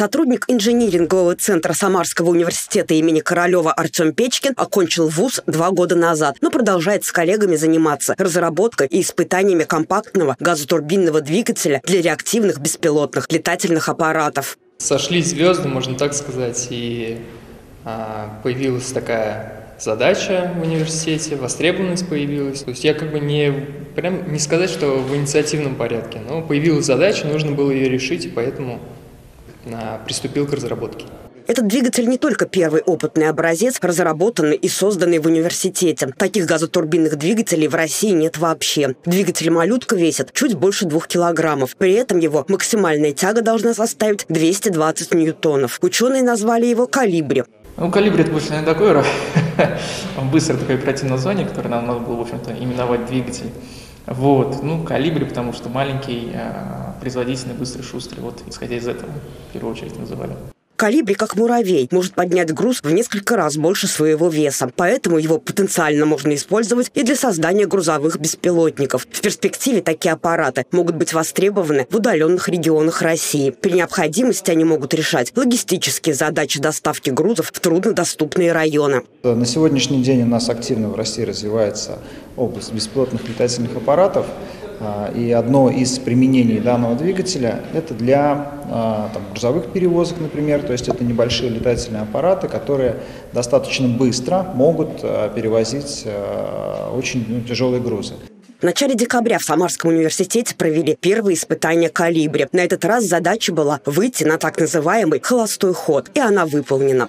Сотрудник инжинирингового центра Самарского университета имени Королева Артем Печкин окончил вуз два года назад, но продолжает с коллегами заниматься разработкой и испытаниями компактного газотурбинного двигателя для реактивных беспилотных летательных аппаратов. Сошли звезды, можно так сказать, и а, появилась такая задача в университете, востребованность появилась. То есть я как бы не, прям не сказать, что в инициативном порядке, но появилась задача, нужно было ее решить, и поэтому приступил к разработке. Этот двигатель не только первый опытный образец, разработанный и созданный в университете. Таких газотурбинных двигателей в России нет вообще. Двигатель «Малютка» весит чуть больше двух килограммов. При этом его максимальная тяга должна составить 220 ньютонов. Ученые назвали его «Калибри». Ну, калибр это больше не такое, быстро такое оперативное название, которое нам надо было, в общем-то, именовать двигатель. Вот, ну, калибри, потому что маленький, а, производительный, быстрый, шустрый, вот, исходя из этого, в первую очередь называли. Калибри, как муравей, может поднять груз в несколько раз больше своего веса, поэтому его потенциально можно использовать и для создания грузовых беспилотников. В перспективе такие аппараты могут быть востребованы в удаленных регионах России. При необходимости они могут решать логистические задачи доставки грузов в труднодоступные районы. На сегодняшний день у нас активно в России развивается область беспилотных летательных аппаратов. А, и одно из применений данного двигателя – это для а, там, грузовых перевозок, например, то есть это небольшие летательные аппараты, которые достаточно быстро могут а, перевозить очень ну, тяжелые грузы. В начале декабря в Самарском университете провели первые испытания «Калибри». На этот раз задача была выйти на так называемый холостой ход, и она выполнена.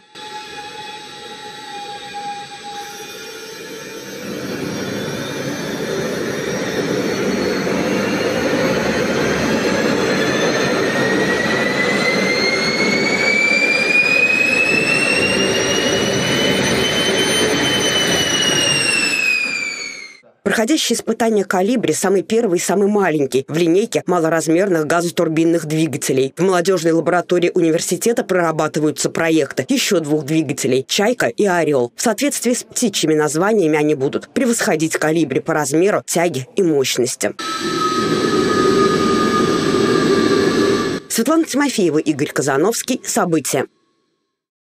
Проходящий испытание «Калибри» самый первый и самый маленький в линейке малоразмерных газотурбинных двигателей. В молодежной лаборатории университета прорабатываются проекты еще двух двигателей «Чайка» и «Орел». В соответствии с птичьими названиями они будут превосходить «Калибри» по размеру, тяге и мощности. Светлана Тимофеева, Игорь Казановский. События.